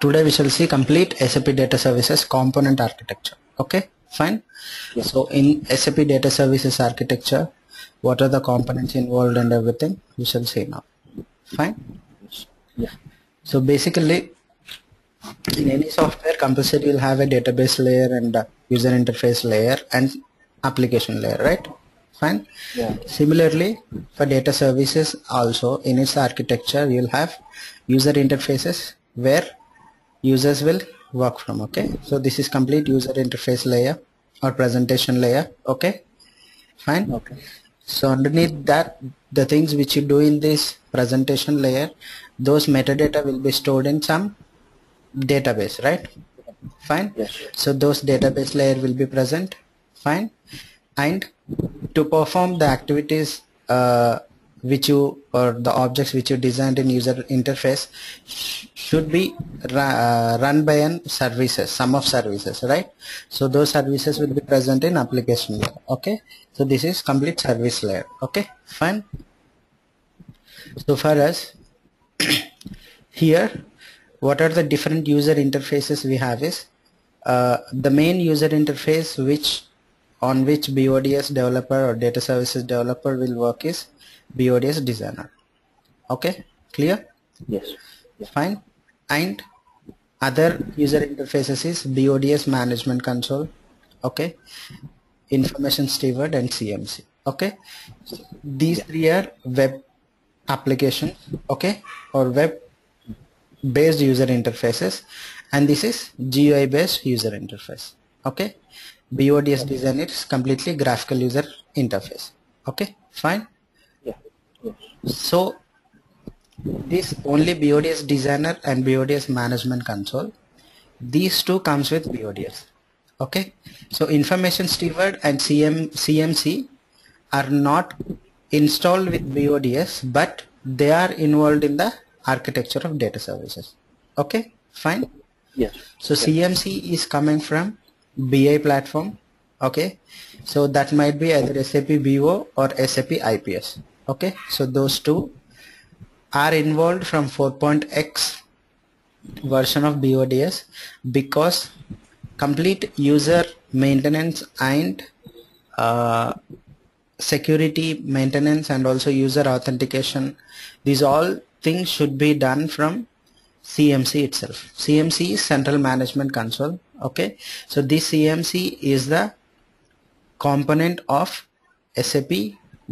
today we shall see complete SAP data services component architecture. Okay, fine. So in SAP data services architecture, what are the components involved and everything we shall see now. Fine. Yeah. So basically, in any software, compulsory will have a database layer and user interface layer and application layer, right? Fine. Yeah. Similarly, for data services also in its architecture, you'll have user interfaces where users will work from. Okay. So this is complete user interface layer or presentation layer. Okay. Fine. Okay. So underneath that, the things which you do in this presentation layer, those metadata will be stored in some database, right? Fine. Yes. So those database layer will be present. Fine. And to perform the activities uh, which you or the objects which you designed in user interface should be uh, run by an services, sum of services, right? So those services will be present in application layer. Okay. So this is complete service layer. Okay. Fine. So for us, here what are the different user interfaces we have is uh, the main user interface which on which BODS developer or data services developer will work is BODS designer. Okay? Clear? Yes. fine. And other user interfaces is BODS management console. Okay? Information steward and CMC okay? These three are web applications. Okay? Or web based user interfaces. And this is GUI based user interface okay? BODS design is completely graphical user interface. Okay? Fine? Yeah. So this only BODS designer and BODS management console. These two comes with BODS okay? So information steward and CM, CMC are not installed with BODS but they are involved in the architecture of data services. Okay? Fine? Yes. so CMC is coming from BI platform. Okay. So that might be either SAP BO or SAP IPS. Okay. So those two are involved from 4.x version of BODS because complete user maintenance and uh, security maintenance and also user authentication these all things should be done from CMC itself. CMC is Central Management Console. Okay, so this CMC is the component of SAP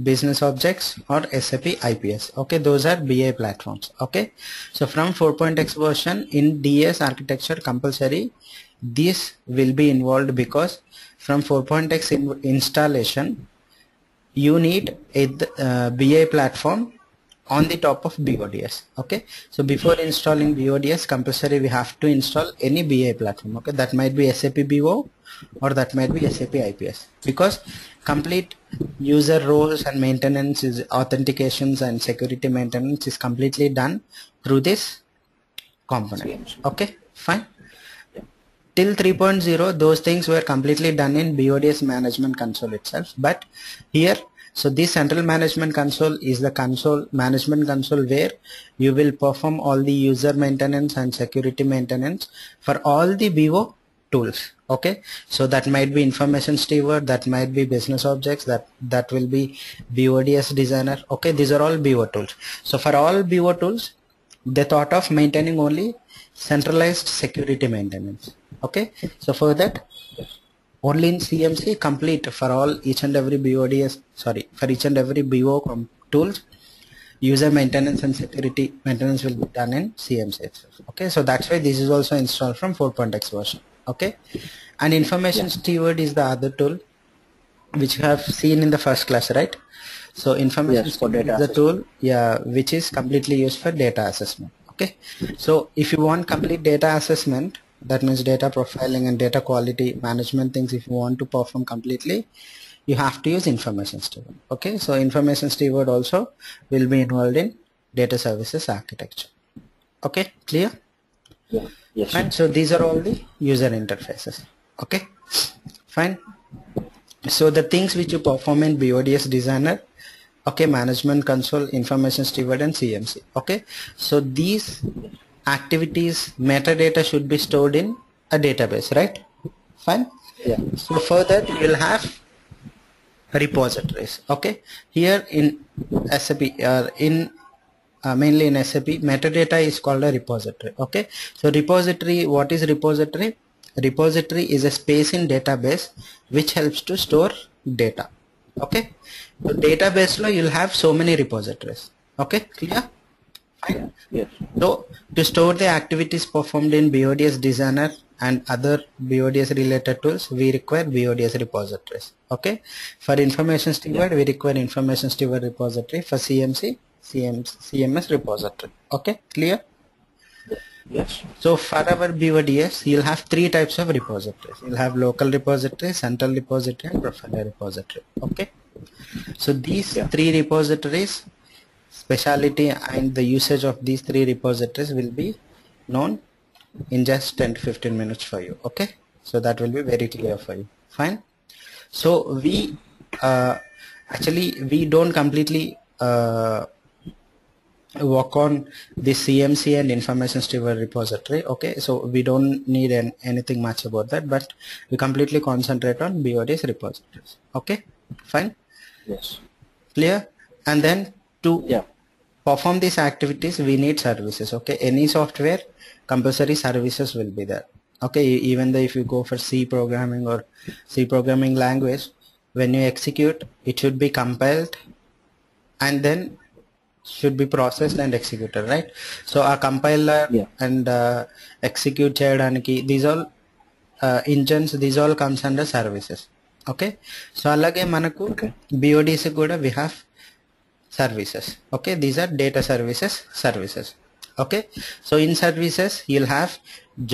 Business Objects or SAP IPS. Okay, those are BI platforms. Okay, so from 4.x version in DS architecture compulsory, this will be involved because from 4.x in installation, you need a uh, BI platform on the top of BODS. Okay, so before installing BODS, compulsory we have to install any BI platform. Okay, that might be SAP BO or that might be SAP IPS because complete user roles and maintenance is authentications and security maintenance is completely done through this component. Okay, fine. Till 3.0, those things were completely done in BODS management console itself. But here, so this central management console is the console management console where you will perform all the user maintenance and security maintenance for all the BO tools. Okay, so that might be information steward, that might be business objects, that that will be BODS designer. Okay, these are all BO tools. So for all BO tools, they thought of maintaining only centralized security maintenance okay so for that only in cmc complete for all each and every bods sorry for each and every bo tools user maintenance and security maintenance will be done in cmc itself. Okay so that's why this is also installed from 4.x version. Okay? And information steward is the other tool which you have seen in the first class right? So information Yes, for steward data is the tool yeah which is completely used for data assessment. Okay? So if you want complete data assessment that means data profiling and data quality management things if you want to perform completely you have to use information steward okay? So information steward also will be involved in data services architecture okay? Clear? Yeah. Yes. fine. So these are all the user interfaces okay? Fine. So the things which you perform in BODS designer okay? Management console information steward and CMC okay? So these activities metadata should be stored in a database right? Fine? Yeah. so for that you will have repositories okay? Here in SAP uh, in uh, mainly in SAP metadata is called a repository okay? So repository what is repository? Repository is a space in database which helps to store data okay? So database lo you'll have so many repositories okay? Clear Yes. so to store the activities performed in BODS designer and other BODS related tools, we require BODS repositories. Okay. For information steward, we require information steward repository. For CMC, CMS, CMS repository. Okay. Clear? Yes. So for our BODS, you'll have three types of repositories. You'll have local repository, central repository, and profile repository. Okay. So these Yeah. three repositories, speciality and the usage of these three repositories will be known in just 10 to 15 minutes for you. Okay. So that will be very clear for you. Fine. So we uh, actually we don't completely uh, work on the CMC and information steward repository. Okay, so we don't need an, anything much about that, but we completely concentrate on BODS repositories. Okay, fine, Yes. clear. And then to Yeah perform these activities, we need services. Okay, any software, compulsory services will be there. Okay, e- even though if you go for C programming or C programming language, when you execute, it should be compiled and then should be processed and executed right so a compiler Yeah. and uh, execute చేయడానికి these all uh, engines these all comes under services okay so అలాగే మనకు Okay. BODs కూడా we have services okay these are data services services okay so in services you'll have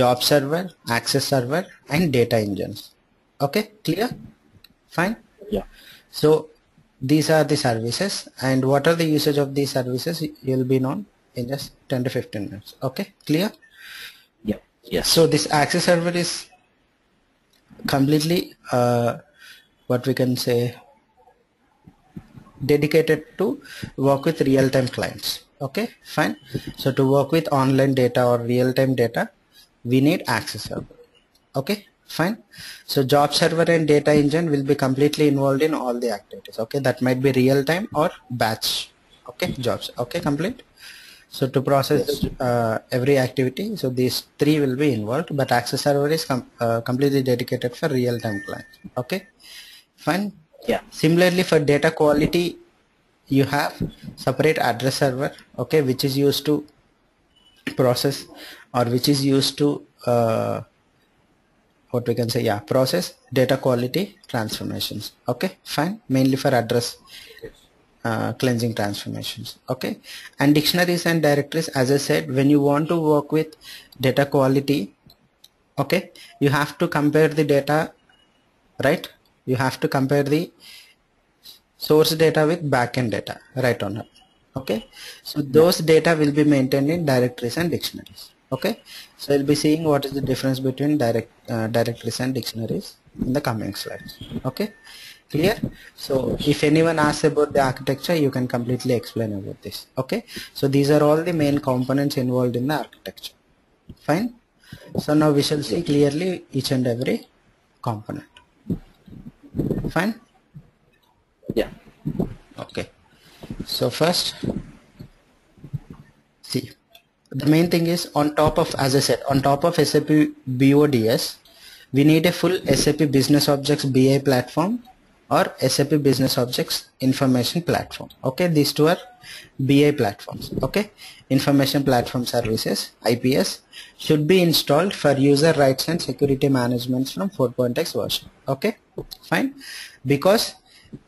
job server access server and data engines okay clear fine Yeah. so these are the services and what are the usage of these services you'll be known in just 10 to 15 minutes okay clear Yeah. Yes. so this access server is completely uh, what we can say dedicated to work with real-time clients. Okay fine. So to work with online data or real-time data we need access server. Okay fine. So job server and data engine will be completely involved in all the activities. Okay that might be real-time or batch. Okay jobs. Okay complete. So to process uh, every activity, so these three will be involved, but access server is com- uh, completely dedicated for real-time clients. Okay, fine. Yeah. Similarly, for data quality, you have separate address server, okay, which is used to process or which is used to uh, what we can say, yeah, process data quality transformations. Okay, fine. Mainly for address uh, cleansing transformations okay and dictionaries and directories as i said when you want to work with data quality okay you have to compare the data right you have to compare the source data with backend data right or not okay? So those data will be maintained in directories and dictionaries okay? So we'll be seeing what is the difference between direct uh, directories and dictionaries in the coming slides okay? Clear? So if anyone asks about the architecture you can completely explain about this okay? So these are all the main components involved in the architecture. Fine? So now we shall see clearly each and every component fine Yeah. okay. So first see the main thing is on top of as i said on top of sap bods we need a full sap business objects bi platform or sap business objects information platform. Okay these two are bi platforms. Okay information platform services ips should be installed for user rights and security management from 4.x version. Okay fine. Because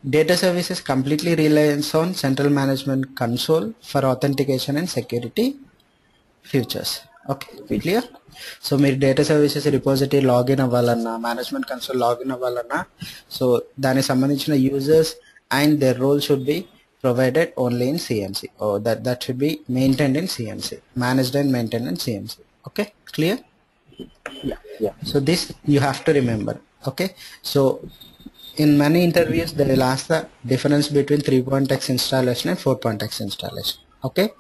data services completely relies on central management console for authentication and security features. okay clear? So my data services repository login avalanna management console login avalanna so dani sambandhina users and their role should be provided only in cmc or oh, that that should be maintained in cmc managed and maintained in cmc okay clear? Yeah yeah. So this you have to remember okay? So in many interviews they will ask the difference between 3.x installation and 4.x installation. Okay?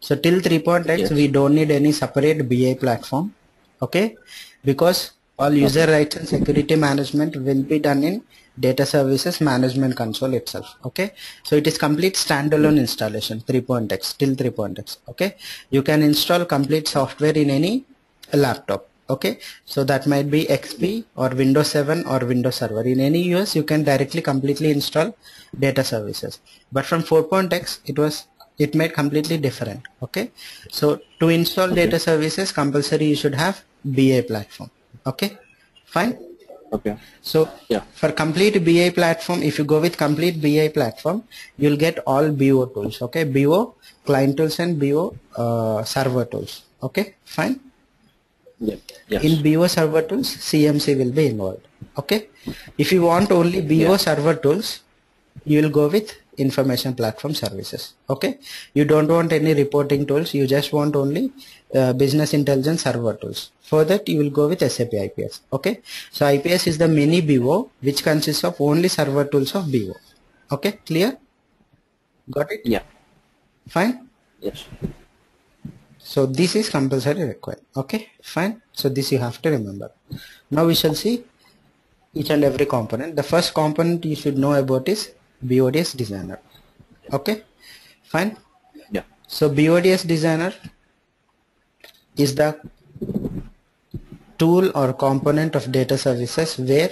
So till 3.x Yes. we don't need any separate BI platform. Okay? Because all user rights and security management will be done in data services management console itself. Okay? So it is complete standalone installation 3.x till 3.x okay? You can install complete software in any laptop okay? So that might be xp or windows 7 or windows server. In any OS you can directly completely install data services. But from 4.x it was it made completely different. Okay? So to install data services compulsory you should have bi platform. Okay? Fine? Okay. so Yeah. for complete BI platform, if you go with complete BI platform, you'll get all BO tools. Okay, BO client tools and BO uh, server tools. Okay, fine. Yes. In BO server tools, CMC will be involved. Okay. If you want only BO Yeah. server tools, you will go with information platform services. Okay. You don't want any reporting tools. You just want only uh, business intelligence server tools. For that, you will go with SAP IPS. Okay. So IPS is the mini BO which consists of only server tools of BO. Okay. Clear? Got it? Yeah. Fine. Yes. So this is compulsory required. Okay, fine. So this you have to remember. Now we shall see each and every component. The first component you should know about is BODS designer. Okay, fine. Yeah. So BODS designer is the tool or component of data services where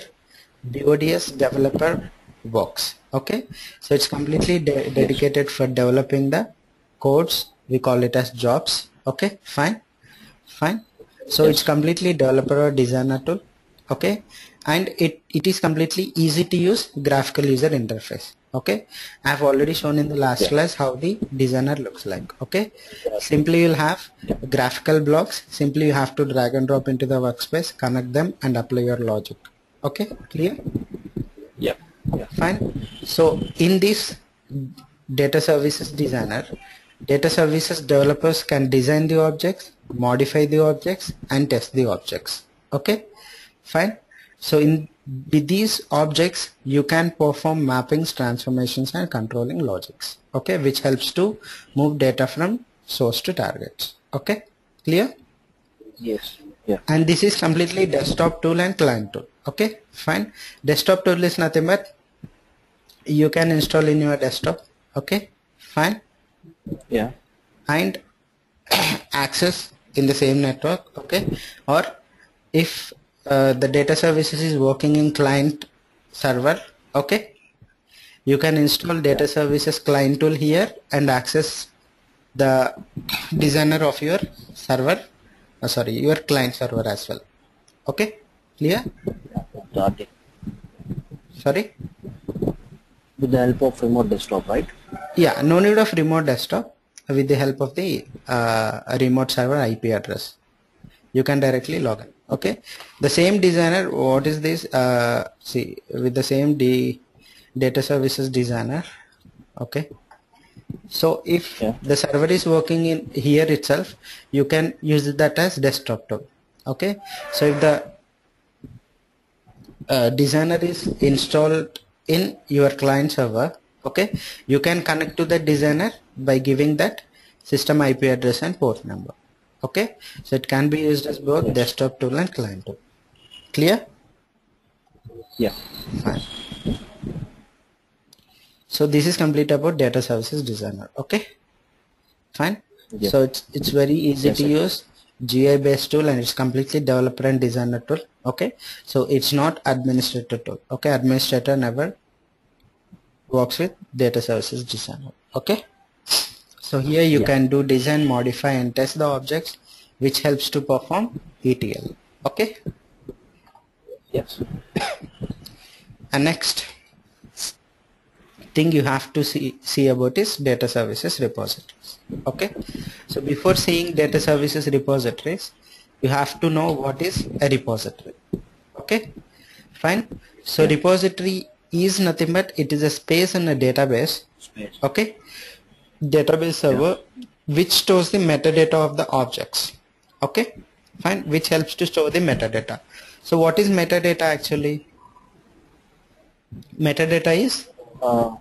BODS developer works. Okay, so it's completely de- dedicated for developing the codes. We call it as jobs. Okay, fine, fine. So it's completely developer or designer tool. Okay, and it it is completely easy to use graphical user interface. Okay, I've already shown in the last Yeah. class how the designer looks like. Okay, simply you'll have graphical blocks. Simply you have to drag and drop into the workspace, connect them, and apply your logic. Okay, clear? Yeah. Yeah. fine so in this data services designer data services developers can design the objects modify the objects and test the objects. Okay? Fine. So in with these objects you can perform mappings transformations and controlling logics. Okay? Which helps to move data from source to targets. Okay? Clear? Yes. Yeah. and this is completely desktop tool and client tool. Okay? Fine. Desktop tool is nothing but you can install in your desktop. Okay? Fine Yeah. and access in the same network okay or if uh, the data services is working in client server okay you can install data services client tool here and access the designer of your server uh, sorry your client server as well okay clear Got it. sorry With the help of remote desktop, right? Yeah no need of remote desktop. With the help of the uh, remote server IP address you can directly log in. Okay? The same designer what is this uh, see with the same D data services designer. Okay? So if Yeah. the server is working in here itself you can use that as desktop tool. Okay? So if the uh, designer is installed in your client server okay? You can connect to the designer by giving that system IP address and port number. Okay? So it can be used as both desktop tool and client tool. Clear? Yeah. fine. So this is complete about data services designer. Okay? Fine? Yeah. so it's it's very easy Yes, to sir. use. GI based tool and it's completely developer and designer tool. Okay? So it's not administrator tool. Okay? Administrator never works with data services designer okay? So here you Yeah. can do design modify and test the objects which helps to perform ETL okay? Yes. and next thing you have to see see about is data services repositories. Okay? So before seeing data services repositories you have to know what is a repository. Okay? Fine? So repository is nothing but it is a space in a database Space. okay? Database server which stores the metadata of the objects okay? Fine which helps to store the metadata. So what is metadata actually? Metadata is? Uh,